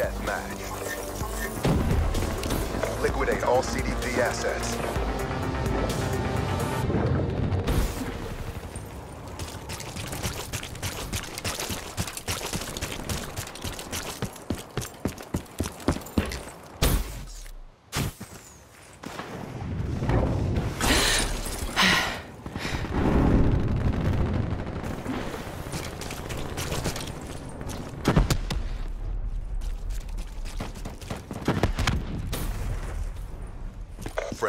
deathmatch. Liquidate all CDP assets.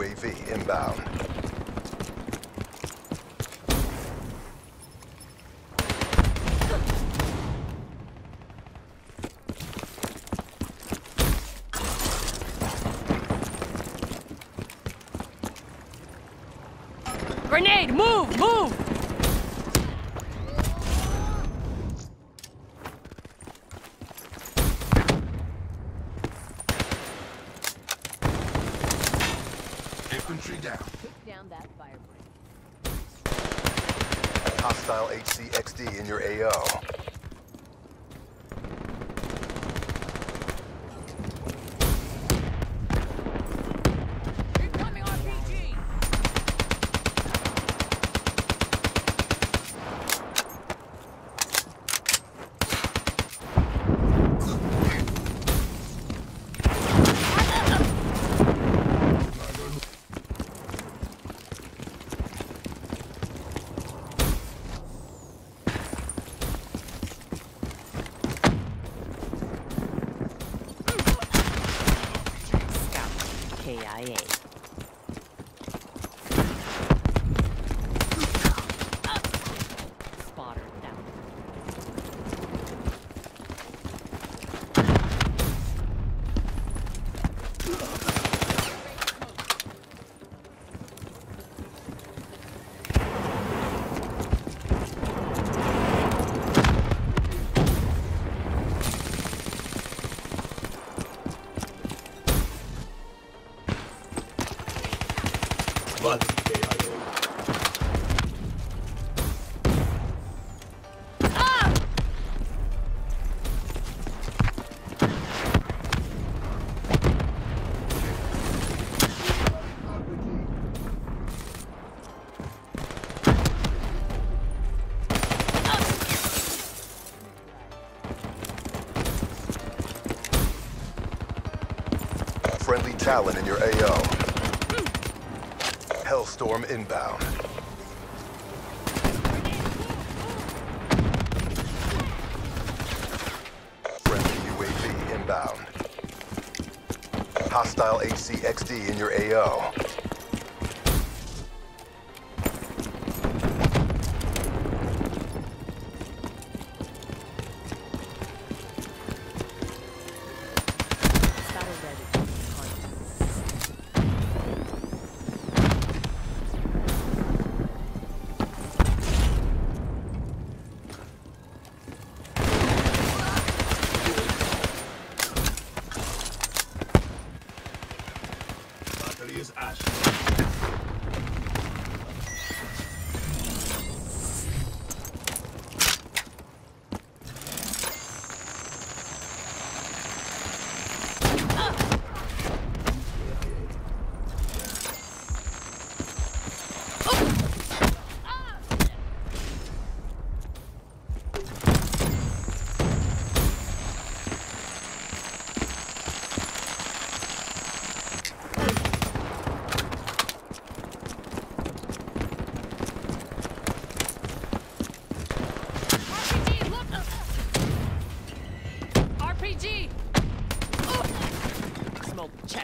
UAV inbound. Grenade! Move! Move! Infantry down. Take down that fire Hostile HCXD in your AO. KIA. Friendly Talon in your AO. Hellstorm inbound. Friendly UAV inbound. Hostile HCXD in your AO.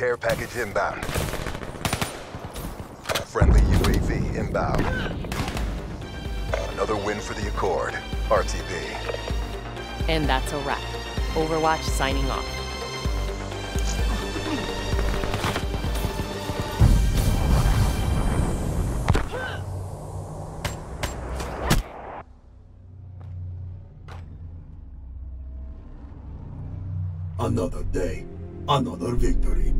Care package inbound. Friendly UAV inbound. Another win for the Accord. RTB. And that's a wrap. Overwatch signing off. Another day, another victory.